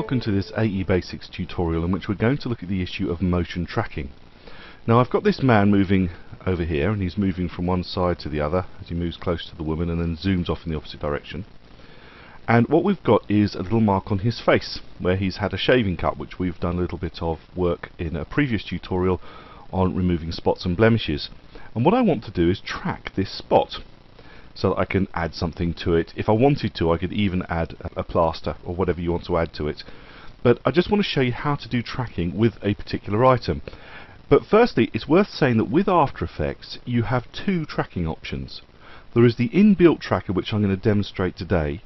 welcome to this AE Basics tutorial in which we're going to look at the issue of motion tracking. Now I've got this man moving over here and he's moving from one side to the other as he moves close to the woman and then zooms off in the opposite direction. And what we've got is a little mark on his face where he's had a shaving cut which we've done a little bit of work in a previous tutorial on removing spots and blemishes. And what I want to do is track this spot so I can add something to it. If I wanted to, I could even add a, a plaster or whatever you want to add to it. But I just want to show you how to do tracking with a particular item. But firstly, it's worth saying that with After Effects, you have two tracking options. There is the inbuilt tracker, which I'm going to demonstrate today,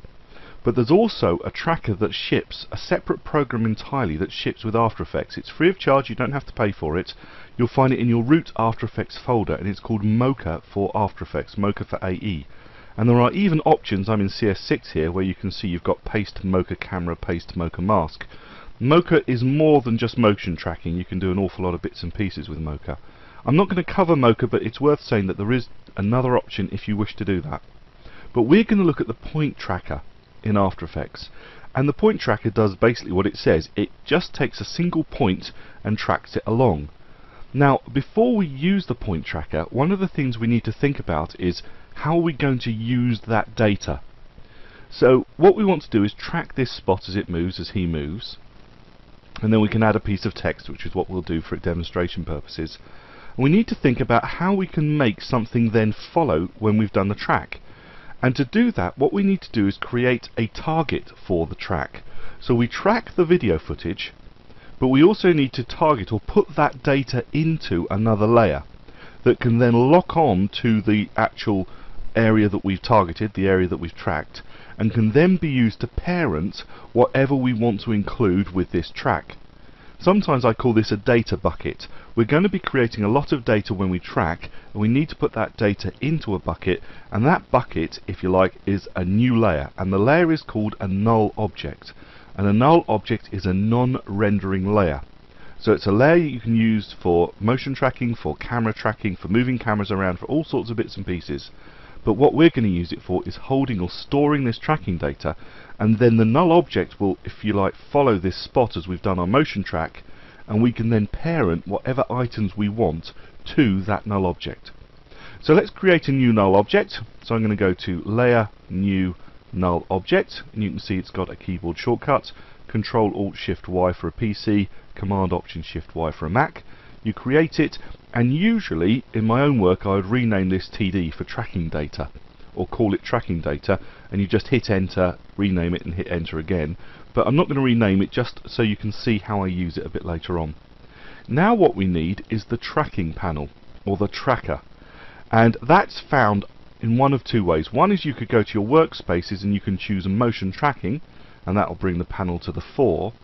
but there's also a tracker that ships, a separate program entirely that ships with After Effects. It's free of charge, you don't have to pay for it. You'll find it in your root After Effects folder, and it's called Mocha for After Effects, Mocha for AE. And there are even options, I'm in CS6 here, where you can see you've got paste Mocha camera, paste Mocha mask. Mocha is more than just motion tracking, you can do an awful lot of bits and pieces with Mocha. I'm not going to cover Mocha, but it's worth saying that there is another option if you wish to do that. But we're going to look at the point tracker in After Effects. And the point tracker does basically what it says. It just takes a single point and tracks it along. Now, before we use the point tracker, one of the things we need to think about is how are we going to use that data? So what we want to do is track this spot as it moves, as he moves, and then we can add a piece of text, which is what we'll do for demonstration purposes. And we need to think about how we can make something then follow when we've done the track. And to do that, what we need to do is create a target for the track. So we track the video footage, but we also need to target or put that data into another layer that can then lock on to the actual area that we've targeted, the area that we've tracked, and can then be used to parent whatever we want to include with this track. Sometimes I call this a data bucket. We're going to be creating a lot of data when we track, and we need to put that data into a bucket, and that bucket, if you like, is a new layer, and the layer is called a null object. And a null object is a non-rendering layer. So it's a layer you can use for motion tracking, for camera tracking, for moving cameras around, for all sorts of bits and pieces. But what we're going to use it for is holding or storing this tracking data and then the null object will, if you like, follow this spot as we've done our motion track and we can then parent whatever items we want to that null object. So let's create a new null object. So I'm going to go to Layer, New, Null Object and you can see it's got a keyboard shortcut Control Alt Shift Y for a PC, Command Option Shift Y for a Mac. You create it, and usually in my own work I would rename this TD for tracking data, or call it tracking data, and you just hit enter, rename it, and hit enter again. But I'm not going to rename it just so you can see how I use it a bit later on. Now what we need is the tracking panel, or the tracker. And that's found in one of two ways. One is you could go to your workspaces and you can choose a motion tracking, and that will bring the panel to the fore.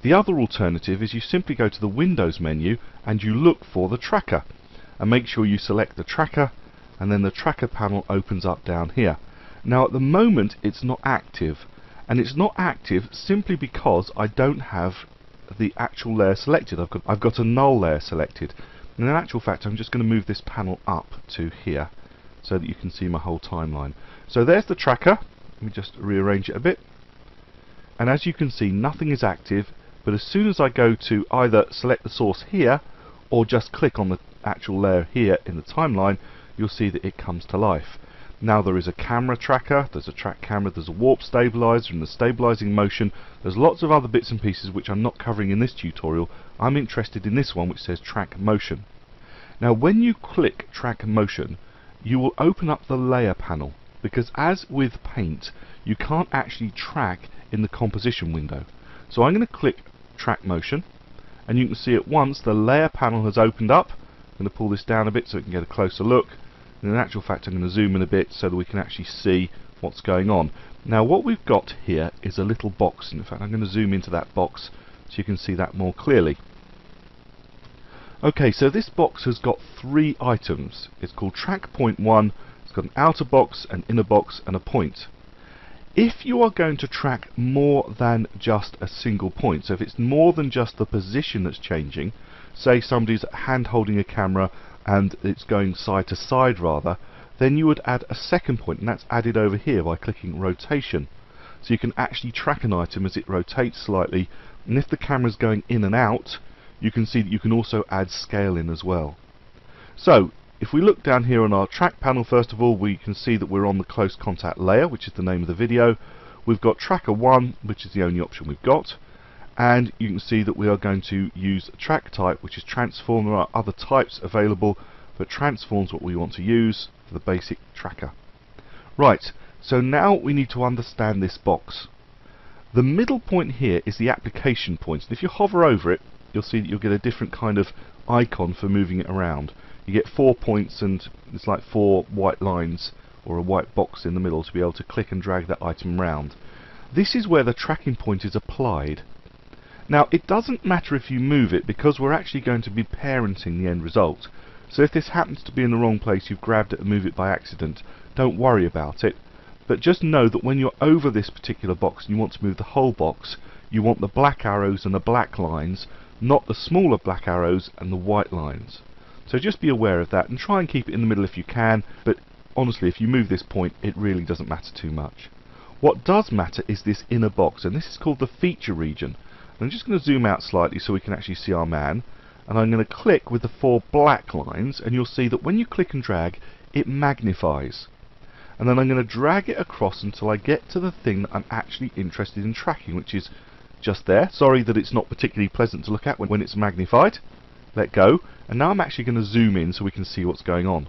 The other alternative is you simply go to the Windows menu and you look for the tracker and make sure you select the tracker and then the tracker panel opens up down here. Now at the moment it's not active and it's not active simply because I don't have the actual layer selected. I've got, I've got a null layer selected. And in actual fact I'm just going to move this panel up to here so that you can see my whole timeline. So there's the tracker. Let me just rearrange it a bit. And as you can see nothing is active but as soon as I go to either select the source here or just click on the actual layer here in the timeline you'll see that it comes to life. Now there is a camera tracker, there's a track camera, there's a warp stabilizer and the stabilizing motion. There's lots of other bits and pieces which I'm not covering in this tutorial. I'm interested in this one which says track motion. Now when you click track motion you will open up the layer panel because as with paint you can't actually track in the composition window. So I'm going to click track motion and you can see at once the layer panel has opened up. I'm going to pull this down a bit so we can get a closer look. And in actual fact I'm going to zoom in a bit so that we can actually see what's going on. Now what we've got here is a little box. In fact I'm going to zoom into that box so you can see that more clearly. Okay, so this box has got three items. It's called track point 1, it's got an outer box, an inner box and a point if you are going to track more than just a single point, so if it's more than just the position that's changing, say somebody's hand holding a camera and it's going side to side rather, then you would add a second point and that's added over here by clicking rotation. So you can actually track an item as it rotates slightly, and if the camera's going in and out, you can see that you can also add scale in as well. So, if we look down here on our track panel first of all, we can see that we're on the close contact layer, which is the name of the video. We've got tracker 1, which is the only option we've got. And you can see that we are going to use track type which is transform there are other types available but transforms what we want to use for the basic tracker. Right so now we need to understand this box. The middle point here is the application point. And if you hover over it you'll see that you'll get a different kind of icon for moving it around you get four points and it's like four white lines or a white box in the middle to be able to click and drag that item around this is where the tracking point is applied now it doesn't matter if you move it because we're actually going to be parenting the end result. So if this happens to be in the wrong place, you've grabbed it and moved it by accident, don't worry about it. But just know that when you're over this particular box and you want to move the whole box, you want the black arrows and the black lines, not the smaller black arrows and the white lines. So just be aware of that and try and keep it in the middle if you can, but honestly if you move this point it really doesn't matter too much. What does matter is this inner box and this is called the feature region. And I'm just going to zoom out slightly so we can actually see our man and I'm going to click with the four black lines and you'll see that when you click and drag it magnifies and then I'm going to drag it across until I get to the thing that I'm actually interested in tracking which is just there. Sorry that it's not particularly pleasant to look at when, when it's magnified. Let go and now I'm actually going to zoom in so we can see what's going on.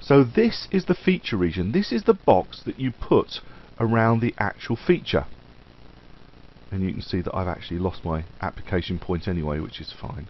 So this is the feature region. This is the box that you put around the actual feature and you can see that I've actually lost my application point anyway which is fine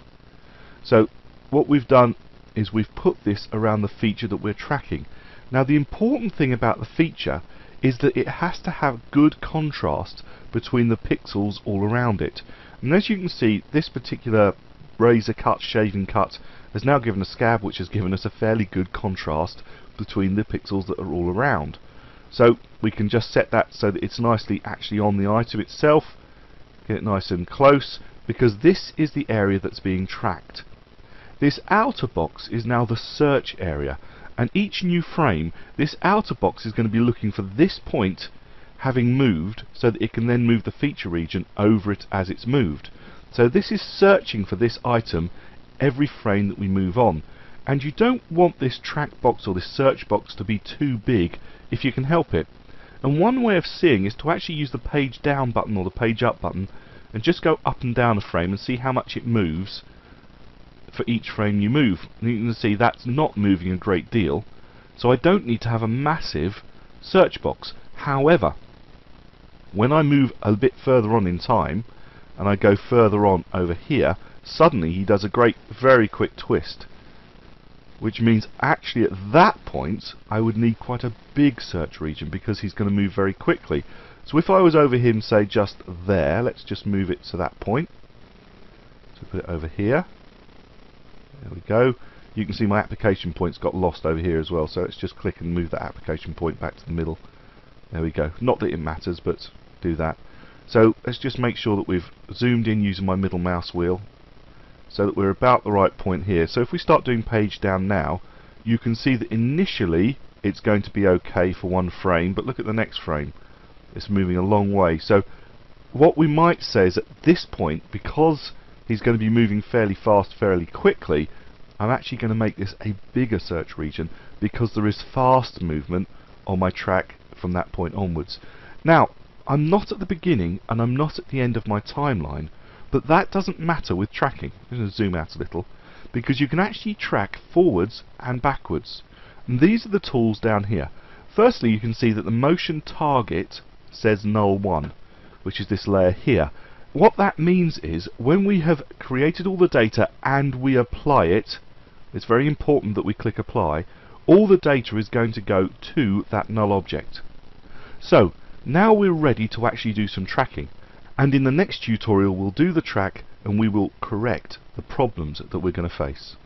so what we've done is we've put this around the feature that we're tracking now the important thing about the feature is that it has to have good contrast between the pixels all around it. And as you can see this particular razor cut, shaving cut has now given a scab which has given us a fairly good contrast between the pixels that are all around. So we can just set that so that it's nicely actually on the item itself get it nice and close because this is the area that's being tracked. This outer box is now the search area and each new frame this outer box is going to be looking for this point having moved so that it can then move the feature region over it as it's moved. So this is searching for this item every frame that we move on. And you don't want this track box or this search box to be too big if you can help it. And one way of seeing is to actually use the page down button or the page up button and just go up and down a frame and see how much it moves for each frame you move. And you can see that's not moving a great deal. So I don't need to have a massive search box. However, when I move a bit further on in time and I go further on over here, suddenly he does a great, very quick twist which means actually at that point I would need quite a big search region because he's going to move very quickly. So if I was over him, say just there, let's just move it to that point. So put it over here. There we go. You can see my application points got lost over here as well, so let's just click and move that application point back to the middle. There we go. Not that it matters, but do that. So let's just make sure that we've zoomed in using my middle mouse wheel so that we're about the right point here. So if we start doing page down now, you can see that initially it's going to be okay for one frame, but look at the next frame. It's moving a long way. So what we might say is at this point, because he's going to be moving fairly fast, fairly quickly, I'm actually going to make this a bigger search region because there is fast movement on my track from that point onwards. Now, I'm not at the beginning and I'm not at the end of my timeline, but that doesn't matter with tracking. I'm going to zoom out a little. Because you can actually track forwards and backwards. And these are the tools down here. Firstly, you can see that the motion target says null 1, which is this layer here. What that means is, when we have created all the data and we apply it, it's very important that we click apply, all the data is going to go to that null object. So, now we're ready to actually do some tracking and in the next tutorial we'll do the track and we will correct the problems that we're going to face.